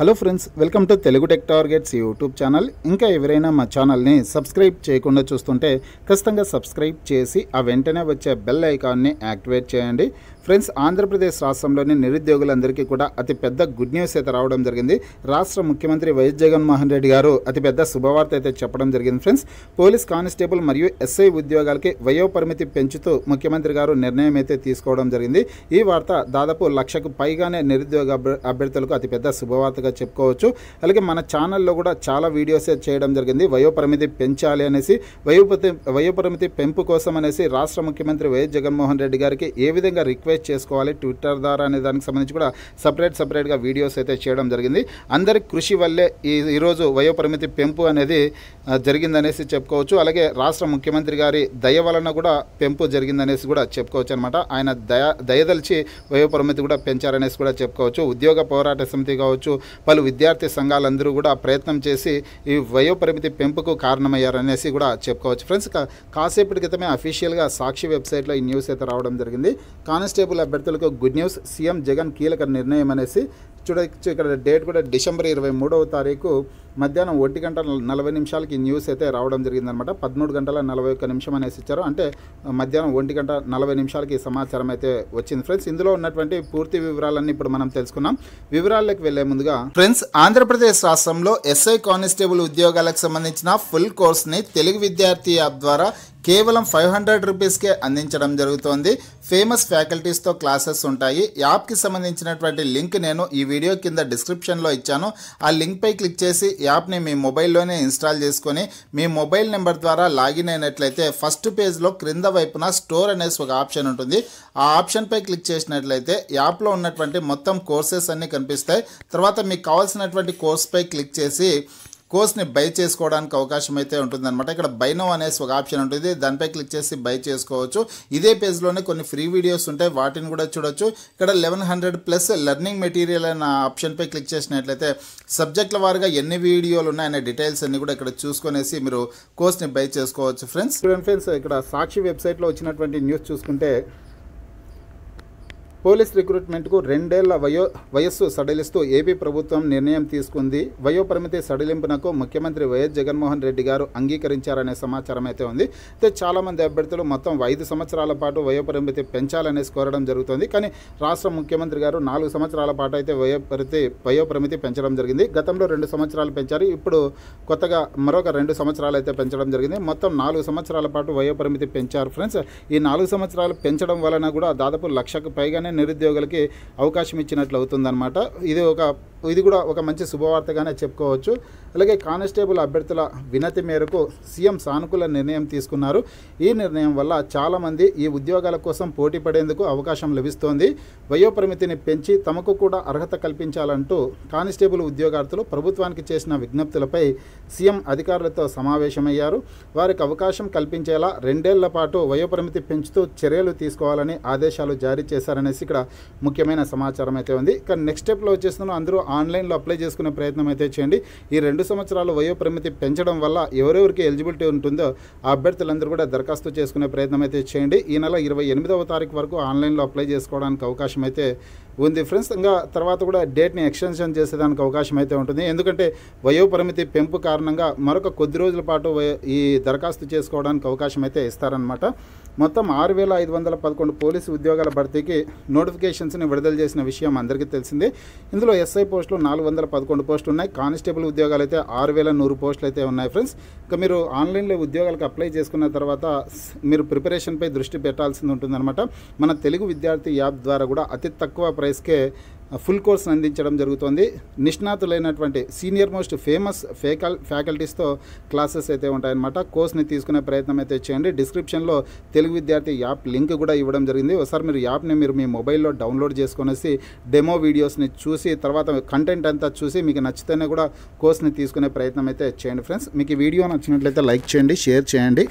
Hello friends welcome to Telugu tech targets YouTube channel. ఇంకా ఎవరైనా మా ఛానల్ని సబ్స్క్రైబ్ చేయకుండా చూస్తుంటే ఖచ్చితంగా సబ్స్క్రైబ్ చేసి ఆ వెంటనే వచ్చే బెల్ ఐకాన్ని యాక్టివేట్ చేయండి. ఫ్రెండ్స్ ఆంధ్రప్రదేశ్ రాష్ట్రంలోని నిరుద్యోగులందరికీ కూడా అతి పెద్ద గుడ్ న్యూస్ అయితే రావడం జరిగింది. రాష్ట్ర ముఖ్యమంత్రి వైఎస్ జగన్మోహన్ రెడ్డి గారు అతిపెద్ద శుభవార్త అయితే చెప్పడం జరిగింది ఫ్రెండ్స్. పోలీస్ కానిస్టేబుల్ మరియు ఎస్ఐ ఉద్యోగాలకి వయోపరిమితి పెంచుతూ ముఖ్యమంత్రి గారు నిర్ణయం అయితే తీసుకోవడం జరిగింది. ఈ వార్త దాదాపు లక్షకు పైగానే నిరుద్యోగ అభ్య- అభ్యర్థులకు అతిపెద్ద శుభవార్తగా చెప్పుకోవచ్చు. అలాగే మన ఛానల్లో కూడా చాలా వీడియోస్ చేయడం జరిగింది. వయోపరిమితి పెంచాలి అనేసి వయోపతి వయోపరిమితి పెంపు కోసం అనేసి రాష్ట్ర ముఖ్యమంత్రి వైఎస్ జగన్మోహన్ రెడ్డి గారికి ఏ విధంగా రిక్వెస్ట్ చేసుకోవాలి. ట్విట్టర్ ద్వారా అనే దానికి సంబంధించి కూడా సపరేట్ సపరేట్గా వీడియోస్ అయితే చేయడం జరిగింది. అందరి కృషి వల్లే ఈ ఈరోజు వయోపరిమితి పెంపు అనేది జరిగిందనేసి చెప్పుకోవచ్చు. అలాగే రాష్ట్ర ముఖ్యమంత్రి గారి దయ వలన కూడా పెంపు జరిగిందనేసి కూడా చెప్పుకోవచ్చు అనమాట ఆయన దయ దయదలిచి వయో పరిమితి కూడా పెంచారనేసి కూడా చెప్పుకోవచ్చు. ఉద్యోగ పోరాట సమితి కావచ్చు పలు విద్యార్థి సంఘాలందరూ కూడా ప్రయత్నం చేసి ఈ వయో పరిమితి పెంపుకు కారణమయ్యారనేసి కూడా చెప్పుకోవచ్చు. ఫ్రెండ్స్ కాసేపటి క్రితమే అఫీషియల్గా సాక్షి వెబ్సైట్లో ఈ న్యూస్ అయితే రావడం జరిగింది. కానిస్టేబుల్ అభ్యర్థులకు గుడ్ న్యూస్ సీఎం జగన్ కీలక నిర్ణయం అనేసి చూడొచ్చు ఇక్కడ డేట్ కూడా డిసెంబర్ ఇరవై మూడవ తారీఖు మధ్యాహ్నం ఒంటి గంట నలభై నిమిషాలకి న్యూస్ అయితే రావడం జరిగిందనమాట పదమూడు గంటల నలభై ఒక్క నిమిషం అనేసి ఇచ్చారు. అంటే మధ్యాహ్నం ఒంటి గంట నలభై నిమిషాలకి సమాచారం అయితే వచ్చింది. ఫ్రెండ్స్ ఇందులో ఉన్నటువంటి పూర్తి వివరాలన్నీ ఇప్పుడు మనం తెలుసుకున్నాం వివరాల్లోకి వెళ్ళే ముందుగా ఫ్రెండ్స్ ఆంధ్రప్రదేశ్ రాష్ట్రంలో ఎస్ఐ కానిస్టేబుల్ ఉద్యోగాలకు సంబంధించిన ఫుల్ కోర్స్ని తెలుగు విద్యార్థి యాప్ ద్వారా కేవలం ఫైవ్ హండ్రెడ్ రూపీస్కే అందించడం జరుగుతోంది. ఫేమస్ ఫ్యాకల్టీస్తో క్లాసెస్ ఉంటాయి. యాప్కి సంబంధించినటువంటి లింక్ నేను ఈ వీడియో వీడియో కింద డిస్క్రిప్షన్లో ఇచ్చాను. ఆ లింక్పై క్లిక్ చేసి యాప్ని మీ మొబైల్లోనే ఇన్స్టాల్ చేసుకొని మీ మొబైల్ నెంబర్ ద్వారా లాగిన్ అయినట్లయితే ఫస్ట్ పేజ్లో క్రింద వైపున స్టోర్ అనేసి ఒక ఆప్షన్ ఉంటుంది. ఆ ఆప్షన్పై క్లిక్ చేసినట్లయితే యాప్లో ఉన్నటువంటి మొత్తం కోర్సెస్ అన్నీ కనిపిస్తాయి. తర్వాత మీకు కావాల్సినటువంటి కోర్స్పై క్లిక్ చేసి కోర్స్ని బై చేసుకోవడానికి అవకాశం అయితే ఉంటుందన్నమాట. ఇక్కడ బై నో అనేసి ఒక ఆప్షన్ ఉంటుంది. దానిపై క్లిక్ చేసి బై చేసుకోవచ్చు. ఇదే పేజ్లోనే కొన్ని ఫ్రీ వీడియోస్ ఉంటాయి. వాటిని కూడా చూడొచ్చు. ఇక్కడ eleven hundred plus learning material అనే ఆప్షన్పై క్లిక్ చేసినట్లయితే సబ్జెక్టుల వారుగా ఎన్ని వీడియోలు ఉన్నాయనే డీటెయిల్స్ అన్ని కూడా ఇక్కడ చూసుకునేసి మీరు కోర్స్ని బై చేసుకోవచ్చు ఫ్రెండ్స్. ఫ్రెండ్స్ ఇక్కడ సాక్షి వెబ్సైట్లో వచ్చినటువంటి న్యూస్ చూసుకుంటే పోలీస్ రిక్రూట్మెంట్కు రెండేళ్ళ వయో వయస్సు సడలిస్తూ ఏపీ ప్రభుత్వం నిర్ణయం తీసుకుంది. వయోపరిమితి సడలింపునకు ముఖ్యమంత్రి వైఎస్ జగన్మోహన్ రెడ్డి గారు అంగీకరించారనే సమాచారం అయితే ఉంది. అయితే చాలామంది అభ్యర్థులు మొత్తం ఐదు సంవత్సరాల పాటు వయోపరిమితి పెంచాలనేసి కోరడం జరుగుతుంది. కానీ రాష్ట్ర ముఖ్యమంత్రి గారు నాలుగు సంవత్సరాల పాటు అయితే వయో వయోపరిమితి పెంచడం జరిగింది. గతంలో రెండు సంవత్సరాలు పెంచారు. ఇప్పుడు కొత్తగా మరొక రెండు సంవత్సరాలు అయితే పెంచడం జరిగింది. మొత్తం నాలుగు సంవత్సరాల పాటు వయోపరిమితి పెంచారు. ఫ్రెండ్స్ ఈ నాలుగు సంవత్సరాలు పెంచడం వలన కూడా దాదాపు లక్షకు పైగానే నిరుద్యోగులకి అవకాశం ఇచ్చినట్లు అవుతుందన్నమాట. ఇది ఒక ఇది కూడా ఒక మంచి శుభవార్తగానే చెప్పుకోవచ్చు. అలాగే కానిస్టేబుల్ అభ్యర్థుల వినతి మేరకు సీఎం సానుకూల నిర్ణయం తీసుకున్నారు. ఈ నిర్ణయం వల్ల చాలామంది ఈ ఉద్యోగాల కోసం పోటీ పడేందుకు అవకాశం లభిస్తోంది. వయోపరిమితిని పెంచి తమకు కూడా అర్హత కల్పించాలంటూ కానిస్టేబుల్ ఉద్యోగార్థులు ప్రభుత్వానికి చేసిన విజ్ఞప్తులపై సీఎం అధికారులతో సమావేశమయ్యారు. వారికి అవకాశం కల్పించేలా రెండేళ్ళ పాటు వయోపరిమితి పెంచుతూ చర్యలు తీసుకోవాలని ఆదేశాలు జారీ చేశారనేసి ఇక్కడ ముఖ్యమైన సమాచారం అయితే ఉంది. ఇక నెక్స్ట్ స్టెప్లో వచ్చేస్తున్నాం అందరూ ఆన్లైన్లో అప్లై చేసుకునే ప్రయత్నం అయితే చేయండి. ఈ రెండు సంవత్సరాలు వయో పరిమితి పెంచడం వల్ల ఎవరెవరికి ఎలిజిబిలిటీ ఉంటుందో ఆ అభ్యర్థులందరూ కూడా దరఖాస్తు చేసుకునే ప్రయత్నం అయితే చేయండి. ఈ నెల ఇరవై ఎనిమిదవ తారీఖు వరకు ఆన్లైన్లో అప్లై చేసుకోవడానికి అవకాశం అయితే ఉంది ఫ్రెండ్స్. ఇంకా తర్వాత కూడా డేట్ని ఎక్స్టెన్షన్ చేసేదానికి అవకాశం అయితే ఉంటుంది. ఎందుకంటే వయోపరిమితి పెంపు కారణంగా మరొక కొద్ది రోజుల పాటు ఈ దరఖాస్తు చేసుకోవడానికి అవకాశం అయితే ఇస్తారనమాట మొత్తం ఆరు వేల ఐదు వందల పదకొండు పోలీసు ఉద్యోగాల భర్తీకి నోటిఫికేషన్స్ని విడుదల చేసిన విషయం అందరికీ తెలిసిందే. ఇందులో ఎస్ఐ పోస్టులు నాలుగు వందల పదకొండు పోస్టులు ఉన్నాయి. కానిస్టేబుల్ ఉద్యోగాలు అయితే ఆరు వేల నూరు పోస్టులు అయితే ఉన్నాయి ఫ్రెండ్స్. ఇంకా మీరు ఆన్లైన్లో ఉద్యోగాలకు అప్లై చేసుకున్న తర్వాత మీరు ప్రిపరేషన్పై దృష్టి పెట్టాల్సింది ఉంటుందన్నమాట. మన తెలుగు విద్యార్థి యాప్ ద్వారా కూడా అతి తక్కువ ప్రైస్కే ఫుల్ కోర్స్ అందించడం జరుగుతుంది. నిష్ణాతులైనటువంటి సీనియర్ మోస్ట్ ఫేమస్ ఫేకల్ ఫ్యాకల్టీస్తో క్లాసెస్ అయితే ఉంటాయన్నమాట. కోర్స్ని తీసుకునే ప్రయత్నం అయితే చేయండి. డిస్క్రిప్షన్లో తెలుగు విద్యార్థి యాప్ లింక్ కూడా ఇవ్వడం జరిగింది. ఒకసారి మీరు యాప్ని మీరు మీ మొబైల్లో డౌన్లోడ్ చేసుకొనేసి డెమో వీడియోస్ని చూసి తర్వాత కంటెంట్ అంతా చూసి మీకు నచ్చితేనే కూడా కోర్స్ని తీసుకునే ప్రయత్నం అయితే చేయండి ఫ్రెండ్స్. మీకు ఈ వీడియో నచ్చినట్లయితే లైక్ చేయండి షేర్ చేయండి.